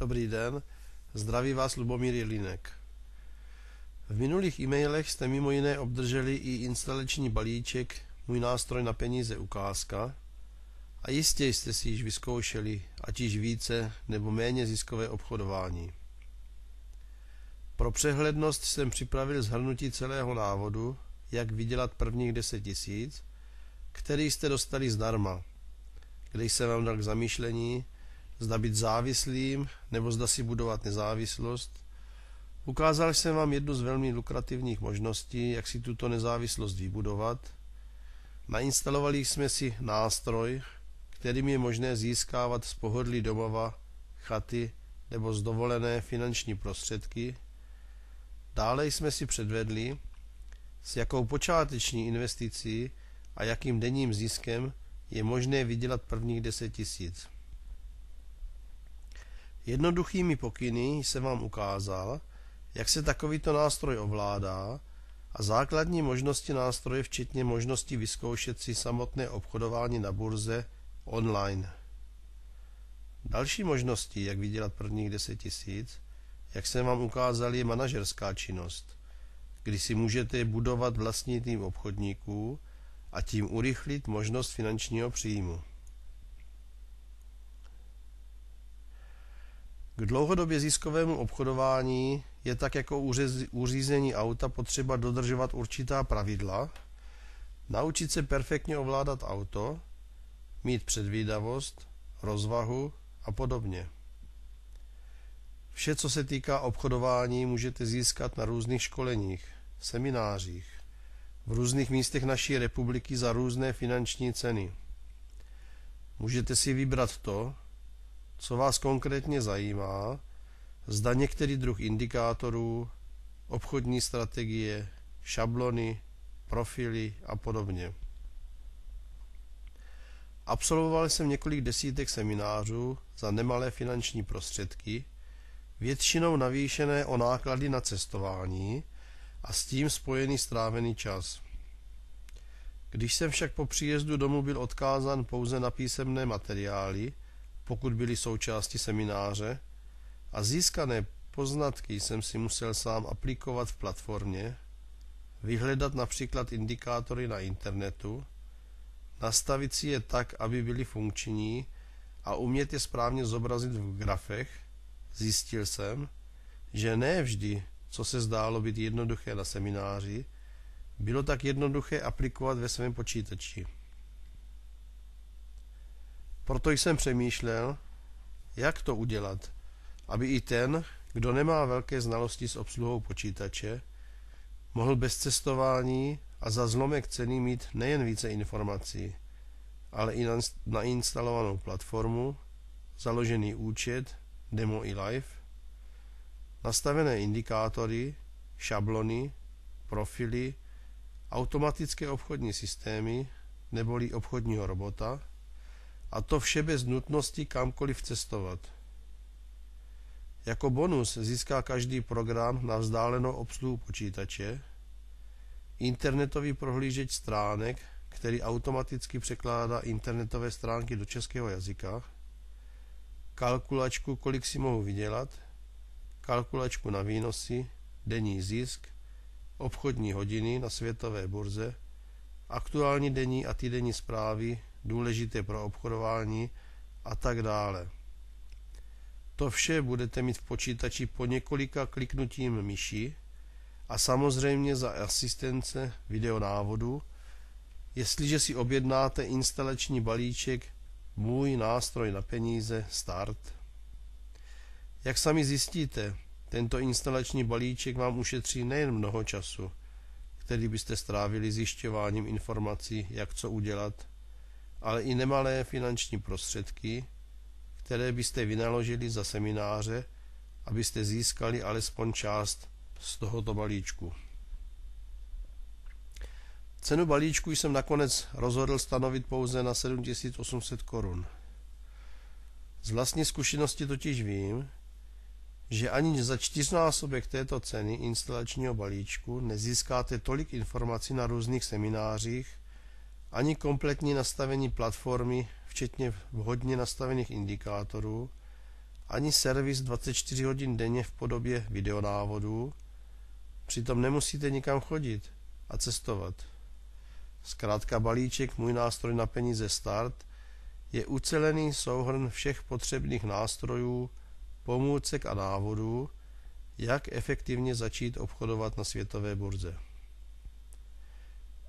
Dobrý den, zdraví vás Lubomír Jelínek. V minulých e-mailech jste mimo jiné obdrželi i instalační balíček Můj nástroj na peníze ukázka a jistě jste si již vyzkoušeli, ať již více nebo méně ziskové obchodování. Pro přehlednost jsem připravil zhrnutí celého návodu, jak vydělat prvních 10 tisíc, který jste dostali zdarma, kde jsem vám dal k zamýšlení, zda být závislým nebo zda si budovat nezávislost. Ukázal jsem vám jednu z velmi lukrativních možností, jak si tuto nezávislost vybudovat. Nainstalovali jsme si nástroj, kterým je možné získávat z pohodlí domova, chaty nebo z dovolené finanční prostředky. Dále jsme si předvedli, s jakou počáteční investicí a jakým denním ziskem je možné vydělat prvních 10 tisíc. Jednoduchými pokyny jsem vám ukázal, jak se takovýto nástroj ovládá a základní možnosti nástroje, včetně možnosti vyzkoušet si samotné obchodování na burze online. Další možností, jak vydělat prvních 10 tisíc, jak jsem vám ukázal, je manažerská činnost, kdy si můžete budovat vlastní tým obchodníků a tím urychlit možnost finančního příjmu. K dlouhodobě ziskovému obchodování je tak jako u řízení auta potřeba dodržovat určitá pravidla, naučit se perfektně ovládat auto, mít předvídavost, rozvahu a podobně. Vše, co se týká obchodování, můžete získat na různých školeních, seminářích, v různých místech naší republiky za různé finanční ceny. Můžete si vybrat to, co vás konkrétně zajímá, zda některý druh indikátorů, obchodní strategie, šablony, profily a podobně. Absolvoval jsem několik desítek seminářů za nemalé finanční prostředky, většinou navýšené o náklady na cestování a s tím spojený strávený čas. Když jsem však po příjezdu domů byl odkázán pouze na písemné materiály, pokud byly součástí semináře, a získané poznatky jsem si musel sám aplikovat v platformě, vyhledat například indikátory na internetu, nastavit si je tak, aby byly funkční a umět je správně zobrazit v grafech, zjistil jsem, že ne vždy, co se zdálo být jednoduché na semináři, bylo tak jednoduché aplikovat ve svém počítači. Proto jsem přemýšlel, jak to udělat, aby i ten, kdo nemá velké znalosti s obsluhou počítače, mohl bez cestování a za zlomek ceny mít nejen více informací, ale i nainstalovanou platformu, založený účet, demo i live, nastavené indikátory, šablony, profily, automatické obchodní systémy neboli obchodního robota a to vše bez nutnosti kamkoliv cestovat. Jako bonus získá každý program na vzdálenou obsluhu počítače, internetový prohlížeč stránek, který automaticky překládá internetové stránky do českého jazyka, kalkulačku, kolik si mohu vydělat, kalkulačku na výnosy, denní zisk, obchodní hodiny na světové burze, aktuální denní a týdenní zprávy, důležité pro obchodování a tak dále. To vše budete mít v počítači po několika kliknutím myši a samozřejmě za asistence videonávodu, jestliže si objednáte instalační balíček Můj nástroj na peníze Start. Jak sami zjistíte, tento instalační balíček vám ušetří nejen mnoho času, který byste strávili zjišťováním informací, jak co udělat, ale i nemalé finanční prostředky, které byste vynaložili za semináře, abyste získali alespoň část z tohoto balíčku. Cenu balíčku jsem nakonec rozhodl stanovit pouze na 7800 korun. Z vlastní zkušenosti totiž vím, že ani za čtyřnásobek této ceny instalačního balíčku nezískáte tolik informací na různých seminářích, ani kompletní nastavení platformy, včetně vhodně nastavených indikátorů, ani servis 24 hodin denně v podobě videonávodů, přitom nemusíte nikam chodit a cestovat. Zkrátka balíček Můj nástroj na peníze Start je ucelený souhrn všech potřebných nástrojů, pomůcek a návodů, jak efektivně začít obchodovat na světové burze.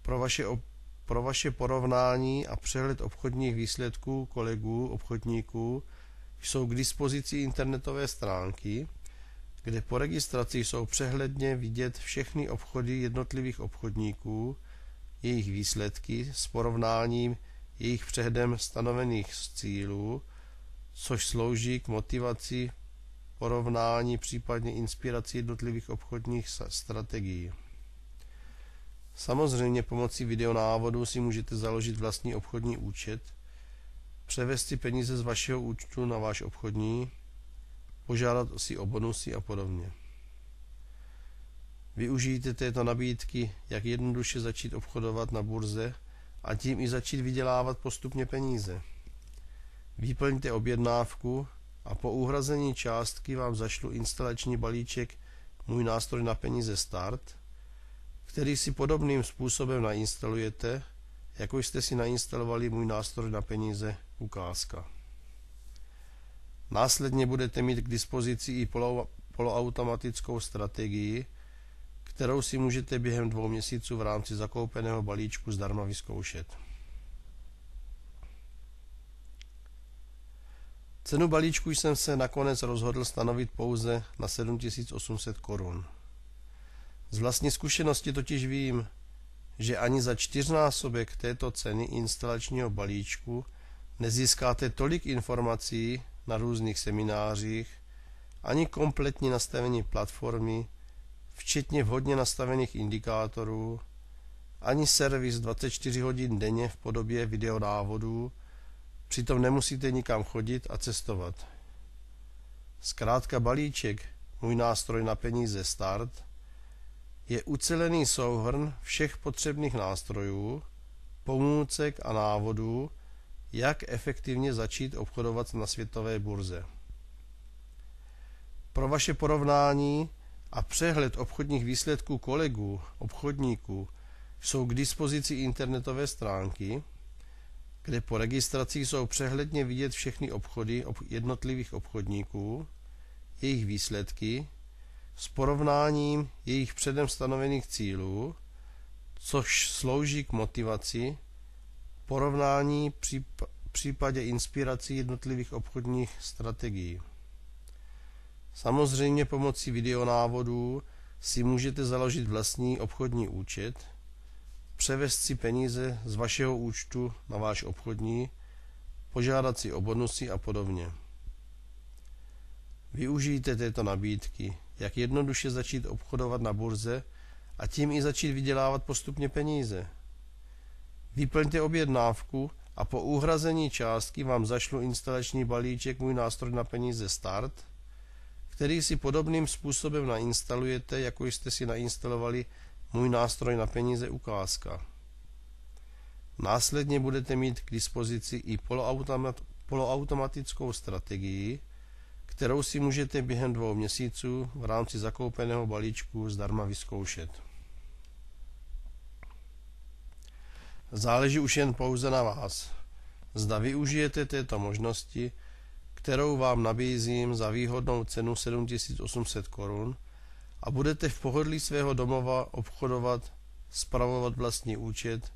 Pro vaše, pro vaše porovnání a přehled obchodních výsledků kolegů obchodníků jsou k dispozici internetové stránky, kde po registraci jsou přehledně vidět všechny obchody jednotlivých obchodníků, jejich výsledky s porovnáním jejich předem stanovených cílů, což slouží k motivaci porovnání, případně inspiraci jednotlivých obchodních strategií. Samozřejmě pomocí videonávodu si můžete založit vlastní obchodní účet, převést si peníze z vašeho účtu na váš obchodní, požádat si o bonusy a podobně. Využijte této nabídky, jak jednoduše začít obchodovat na burze a tím i začít vydělávat postupně peníze. Vyplňte objednávku a po uhrazení částky vám zašlu instalační balíček Můj nástroj na peníze Start, který si podobným způsobem nainstalujete, jako jste si nainstalovali můj nástroj na peníze ukázka. Následně budete mít k dispozici i polo, poloautomatickou strategii, kterou si můžete během dvou měsíců v rámci zakoupeného balíčku zdarma vyzkoušet. Cenu balíčku jsem se nakonec rozhodl stanovit pouze na 7800 korun. Z vlastní zkušenosti totiž vím, že ani za čtyřnásobek této ceny instalačního balíčku nezískáte tolik informací na různých seminářích, ani kompletní nastavení platformy, včetně vhodně nastavených indikátorů, ani servis 24 hodin denně v podobě videonávodů, přitom nemusíte nikam chodit a cestovat. Zkrátka balíček, můj nástroj na peníze Start, je ucelený souhrn všech potřebných nástrojů, pomůcek a návodů, jak efektivně začít obchodovat na světové burze. Pro vaše porovnání a přehled obchodních výsledků kolegů, obchodníků jsou k dispozici internetové stránky, kde po registraci jsou přehledně vidět všechny obchody jednotlivých obchodníků, jejich výsledky, s porovnáním jejich předem stanovených cílů, což slouží k motivaci, porovnání v případě inspirací jednotlivých obchodních strategií. Samozřejmě pomocí videonávodů si můžete založit vlastní obchodní účet, převést si peníze z vašeho účtu na váš obchodní, požádat si o bonusy a podobně. Využijte této nabídky, jak jednoduše začít obchodovat na burze a tím i začít vydělávat postupně peníze. Vyplňte objednávku a po uhrazení částky vám zašlu instalační balíček Můj nástroj na peníze Start, který si podobným způsobem nainstalujete, jako jste si nainstalovali Můj nástroj na peníze Ukázka. Následně budete mít k dispozici i poloautomat, poloautomatickou strategii, kterou si můžete během dvou měsíců v rámci zakoupeného balíčku zdarma vyzkoušet. Záleží už jen pouze na vás. Zda využijete této možnosti, kterou vám nabízím za výhodnou cenu 7800 korun a budete v pohodlí svého domova obchodovat, spravovat vlastní účet,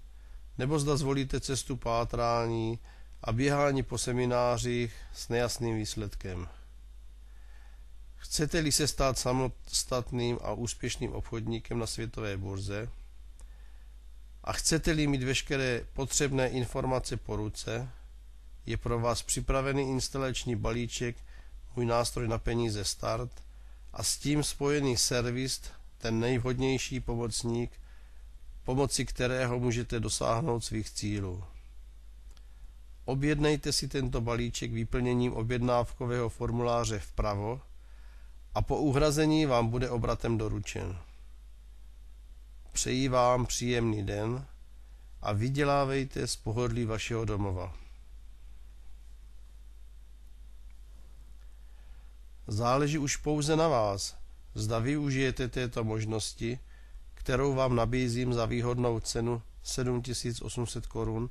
nebo zda zvolíte cestu pátrání a běhání po seminářích s nejasným výsledkem. Chcete-li se stát samostatným a úspěšným obchodníkem na světové burze a chcete-li mít veškeré potřebné informace po ruce, je pro vás připravený instalační balíček Můj nástroj na peníze Start a s tím spojený servis, ten nejvhodnější pomocník, pomocí kterého můžete dosáhnout svých cílů. Objednejte si tento balíček vyplněním objednávkového formuláře vpravo a po uhrazení vám bude obratem doručen. Přeji vám příjemný den a vydělávejte z pohodlí vašeho domova. Záleží už pouze na vás, zda využijete této možnosti, kterou vám nabízím za výhodnou cenu 7800 korun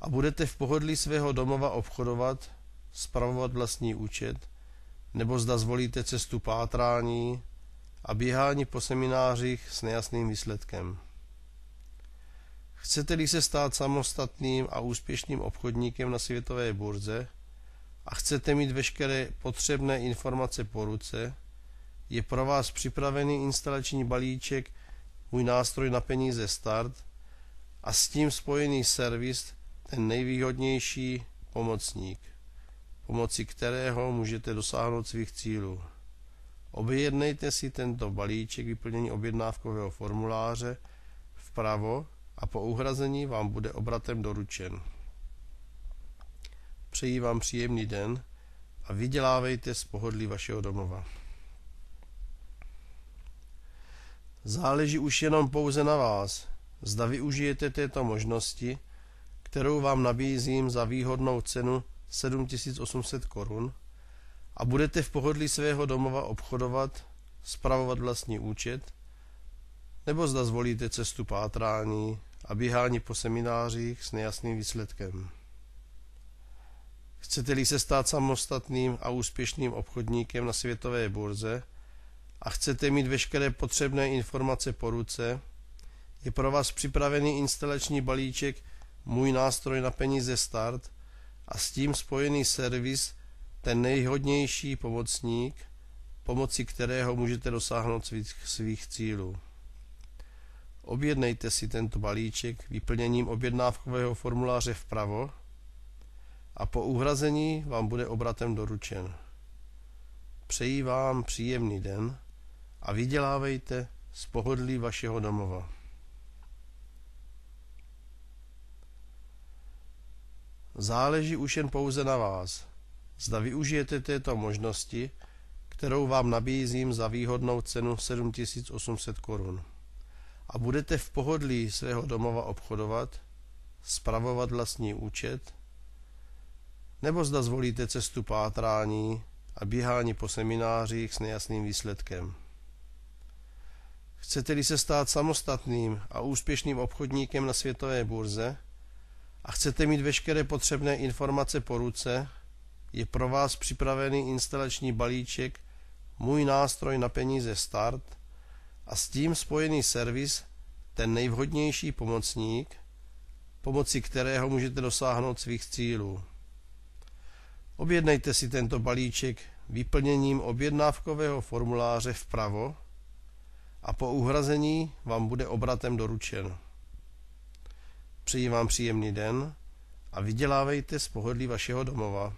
a budete v pohodlí svého domova obchodovat, spravovat vlastní účet, nebo zda zvolíte cestu pátrání a běhání po seminářích s nejasným výsledkem. Chcete-li se stát samostatným a úspěšným obchodníkem na světové burze a chcete mít veškeré potřebné informace po ruce, je pro vás připravený instalační balíček Můj nástroj na peníze Start a s tím spojený servis ten nejvýhodnější pomocník, pomocí kterého můžete dosáhnout svých cílů. Objednejte si tento balíček vyplnění objednávkového formuláře vpravo a po uhrazení vám bude obratem doručen. Přeji vám příjemný den a vydělávejte z pohodlí vašeho domova. Záleží už jenom pouze na vás, zda využijete této možnosti, kterou vám nabízím za výhodnou cenu 7800 korun a budete v pohodlí svého domova obchodovat, spravovat vlastní účet, nebo zda zvolíte cestu pátrání a běhání po seminářích s nejasným výsledkem. Chcete-li se stát samostatným a úspěšným obchodníkem na světové burze a chcete mít veškeré potřebné informace po ruce, je pro vás připravený instalační balíček Můj nástroj na peníze Start a s tím spojený servis ten nejhodnější pomocník, pomocí kterého můžete dosáhnout svých, svých cílů. Objednejte si tento balíček vyplněním objednávkového formuláře vpravo a po uhrazení vám bude obratem doručen. Přeji vám příjemný den a vydělávejte z pohodlí vašeho domova. Záleží už jen pouze na vás, zda využijete této možnosti, kterou vám nabízím za výhodnou cenu 7800 korun a budete v pohodlí svého domova obchodovat, spravovat vlastní účet, nebo zda zvolíte cestu pátrání a běhání po seminářích s nejasným výsledkem. Chcete-li se stát samostatným a úspěšným obchodníkem na světové burze a chcete mít veškeré potřebné informace po ruce, je pro vás připravený instalační balíček Můj nástroj na peníze Start a s tím spojený servis ten nejvhodnější pomocník, pomocí kterého můžete dosáhnout svých cílů. Objednejte si tento balíček vyplněním objednávkového formuláře vpravo a po uhrazení vám bude obratem doručen. Přeji vám příjemný den a vydělávejte z pohodlí vašeho domova.